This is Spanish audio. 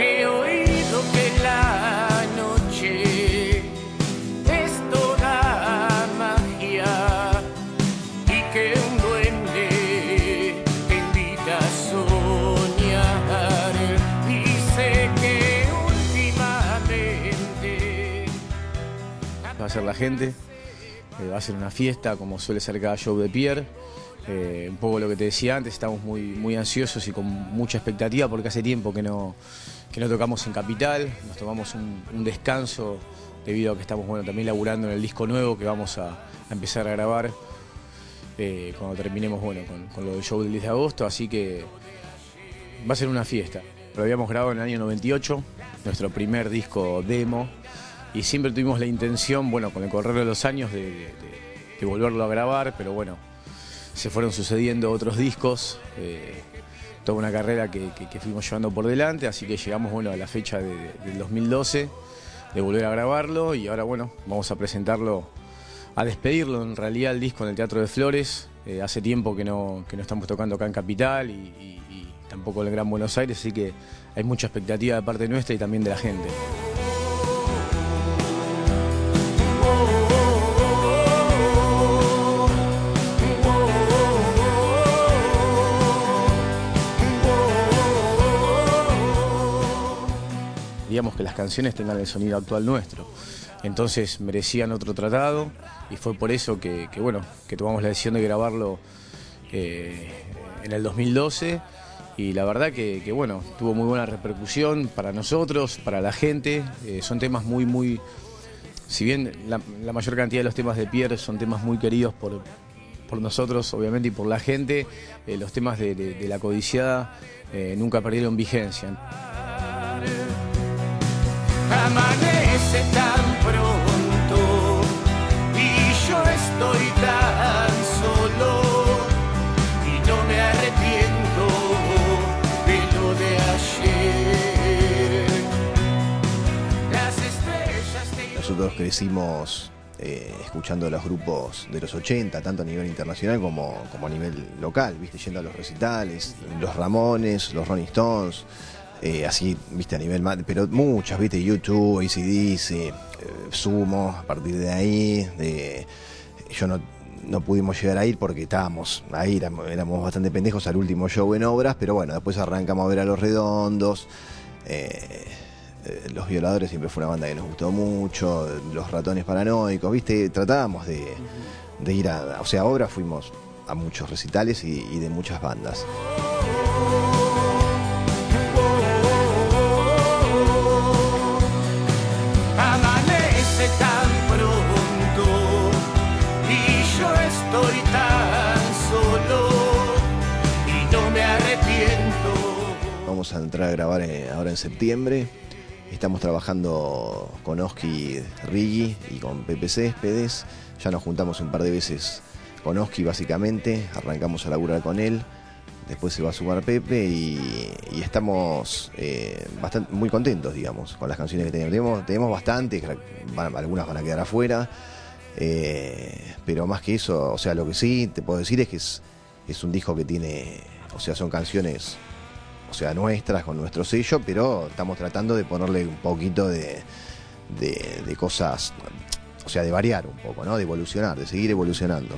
He oído que la noche es toda magia y que un duende te invita a soñar. Dice que últimamente va a ser la gente, va a ser una fiesta como suele ser cada show de Pierre. Eh, un poco lo que te decía antes, estamos muy, muy ansiosos y con mucha expectativa porque hace tiempo que no, que no tocamos en Capital, nos tomamos un, descanso debido a que estamos bueno, también laburando en el disco nuevo que vamos a, a empezar a grabar eh, cuando terminemos bueno, con, con lo del show del 10 de agosto, así que va a ser una fiesta. Lo habíamos grabado en el año 98, nuestro primer disco demo, y siempre tuvimos la intención, bueno, con el correr de los años, de, volverlo a grabar, pero bueno, se fueron sucediendo otros discos, eh, toda una carrera que, fuimos llevando por delante, así que llegamos bueno, a la fecha de- del 2012 de volver a grabarlo y ahora bueno, vamos a presentarlo, a despedirlo en realidad el disco en el Teatro de Flores. Eh, hace tiempo que no, que no estamos tocando acá en Capital y tampoco en el Gran Buenos Aires, así que hay mucha expectativa de parte nuestra y también de la gente. Digamos que las canciones tengan el sonido actual nuestro. Entonces merecían otro tratado y fue por eso que, bueno, que tomamos la decisión de grabarlo eh, en el 2012 y la verdad que, bueno, tuvo muy buena repercusión para nosotros, para la gente. Eh, son temas muy, muy, si bien la, mayor cantidad de los temas de Pierre son temas muy queridos por, por nosotros, obviamente, y por la gente, eh, los temas de, la codiciada nunca perdieron vigencia. Amanece tan pronto y yo estoy tan solo y no me arrepiento de lo de ayer. Las estrellas te Nosotros crecimos eh, escuchando los grupos de los 80, tanto a nivel internacional como, como a nivel local, viste, yendo a los recitales, los Ramones, los Rolling Stones, eh, así, viste, a nivel más, pero muchas, viste, YouTube, ACDC, eh, Sumo, a partir de ahí, de, yo no, no pudimos llegar a ir porque estábamos ahí, éramos, éramos bastante pendejos al último show en obras, pero bueno, después arrancamos a ver a Los Redondos, eh, eh, Los Violadores siempre fue una banda que nos gustó mucho, Los Ratones Paranoicos, viste, tratábamos de, de ir a, o sea, a obras fuimos a muchos recitales y, y de muchas bandas. A entrar a grabar eh, ahora en septiembre. Estamos trabajando con Oski Rigi y con Pepe Céspedes. Ya nos juntamos un par de veces con Oski básicamente. Arrancamos a laburar con él. Después se va a sumar Pepe y, estamos eh, bastante, muy contentos, digamos, con las canciones que tenemos. Tenemos, bastantes, algunas van a quedar afuera. eh, pero más que eso, o sea, lo que sí te puedo decir es que es un disco que tiene, o sea, son canciones o sea, nuestras, con nuestro sello, pero estamos tratando de ponerle un poquito de, de, cosas, o sea, de variar un poco, ¿no? De evolucionar, de seguir evolucionando.